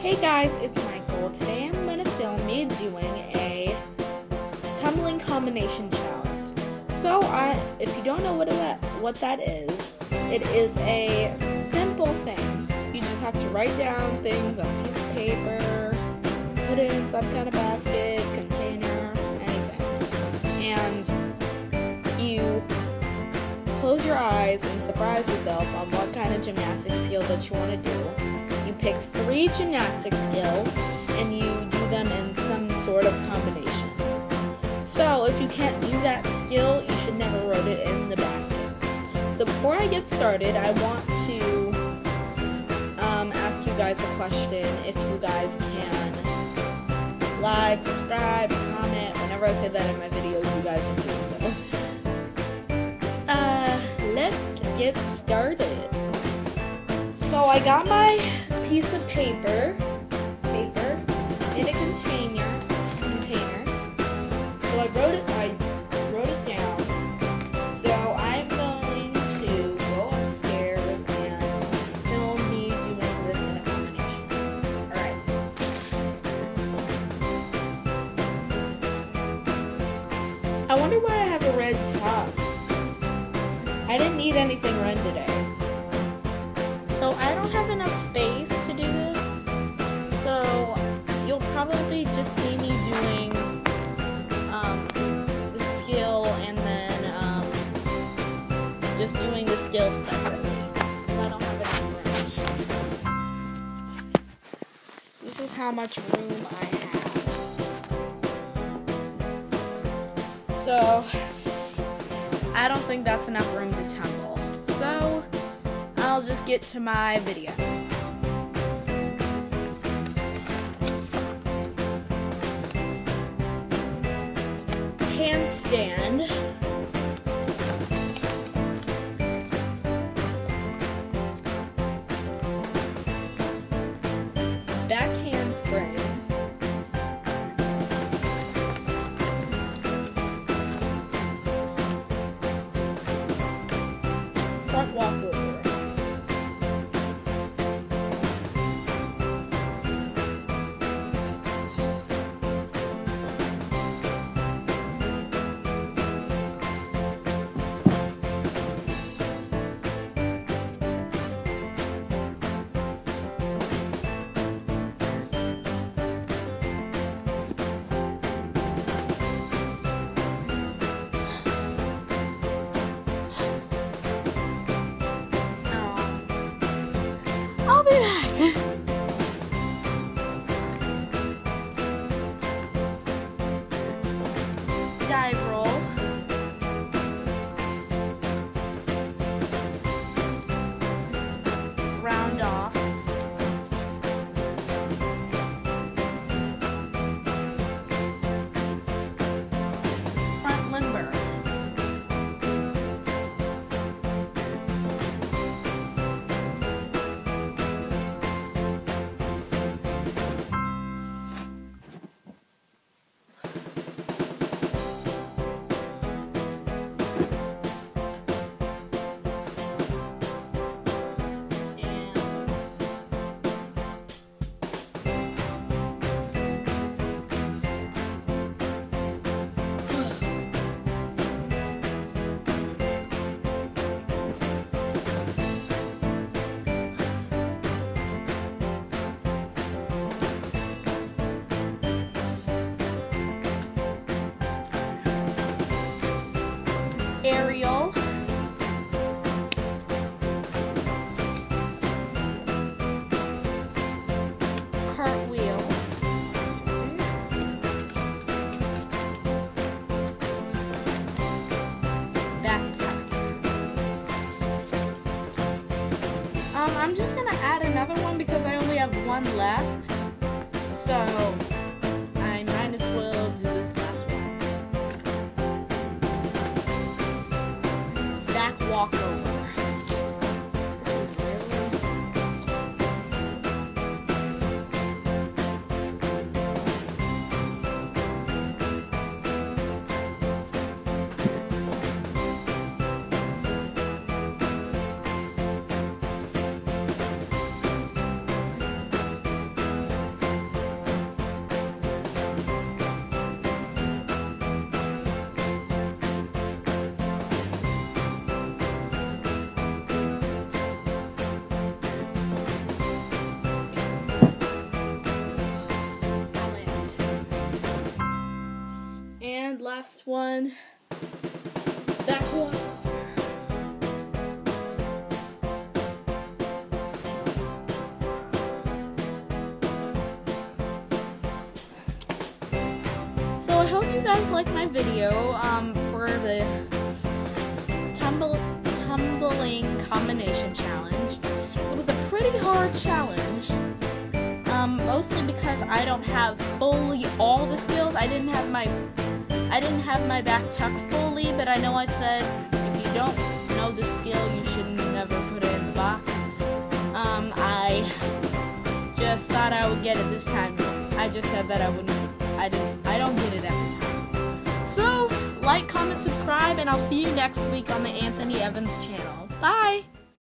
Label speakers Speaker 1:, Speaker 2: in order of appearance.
Speaker 1: Hey guys, it's Michael. Today I'm going to film me doing a tumbling combination challenge. So, I, if you don't know what that what that is, it is a simple thing. You just have to write down things on a piece of paper, put it in some kind of basket, container, anything, and you close your eyes and surprise yourself on what kind of gymnastic skill that you want to do. You pick three gymnastic skills and you do them in some sort of combination. So if you can't do that skill, you should never wrote it in the basket. So before I get started, I want to um, ask you guys a question. If you guys can like, subscribe, comment. Whenever I say that in my videos, you guys don't do it. So let's get started. So I got my piece of paper, paper in a container, container. So I wrote it, I wrote it down. So I'm going to go upstairs and film me doing this in a combination. All right. I wonder why I have a red top. I didn't need anything red today. So I don't have enough space This is how much room I have. So I don't think that's enough room to tumble. So, I'll just get to my video. Dive roll. Aerial. Cartwheel. Back. Um, I'm just gonna add another one because I only have one left. So Back walkover. Last one. Back one. So I hope you guys like my video um, for the tumble tumbling combination challenge. It was a pretty hard challenge. Um, mostly because I don't have fully all the skills. I didn't have my I didn't have my back tuck fully, but I know I said if you don't know the skill, you should never put it in the box. Um, I just thought I would get it this time. I just said that I wouldn't. I didn't. I don't get it every time. So like, comment, subscribe, and I'll see you next week on the Anthony Evans channel. Bye.